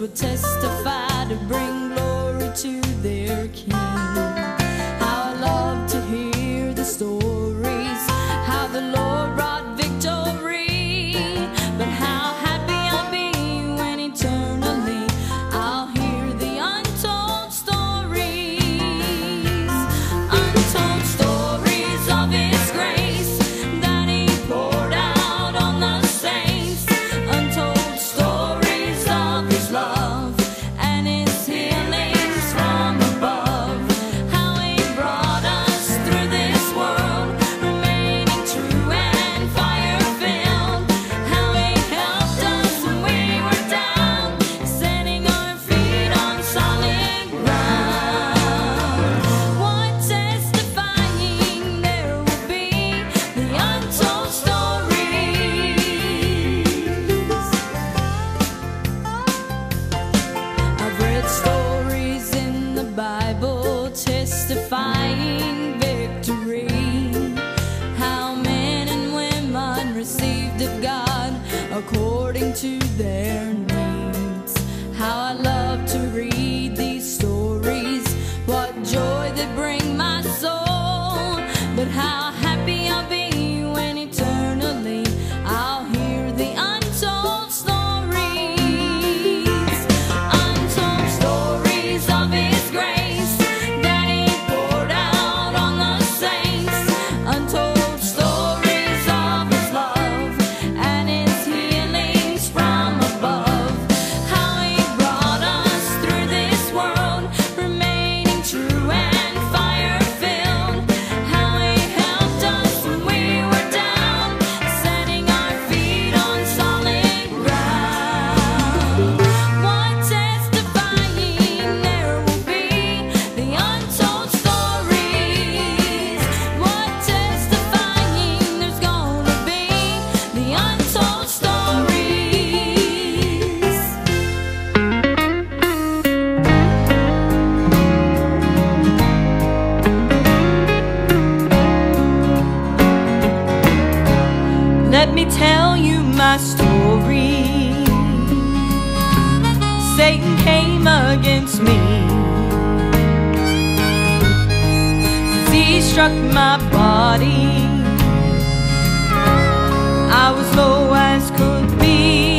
would testify to bring glory to their king. How. Let me tell you my story. Satan came against me. He struck my body. I was low as could be.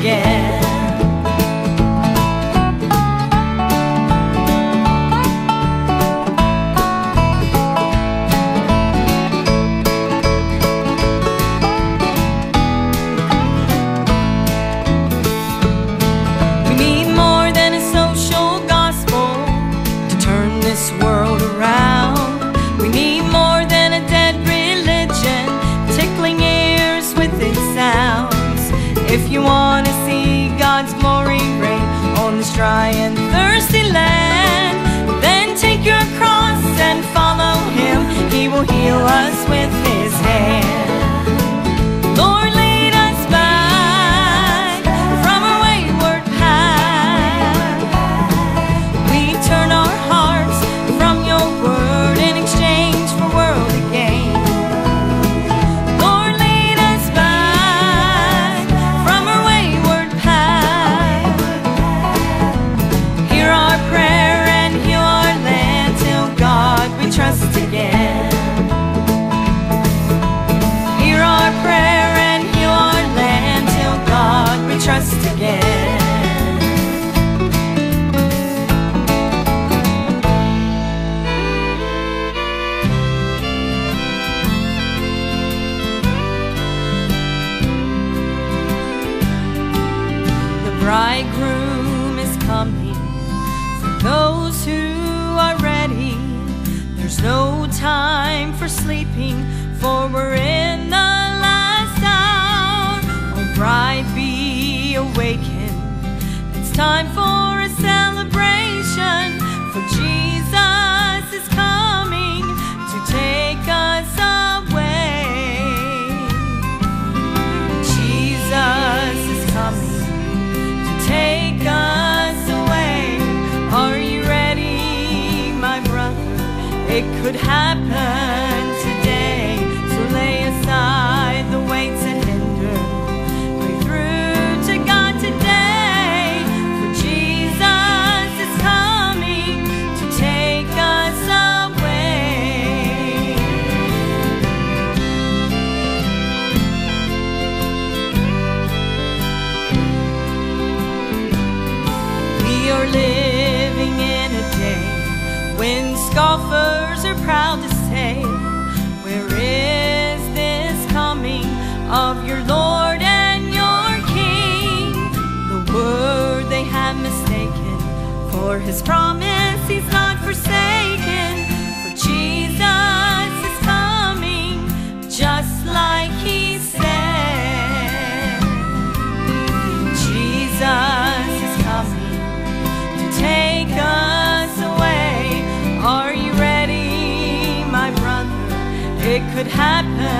We need more than a social gospel to turn this world around. We need more than a dead religion tickling ears with its sounds. If you want dry and thirsty land. Then take your cross and follow him. He will heal us with bridegroom is coming. For those who are ready, there's no time for sleeping, for we're in. it could happen. For his promise he's not forsaken. For Jesus is coming just like he said. Jesus is coming to take us away. Are you ready, my brother? It could happen.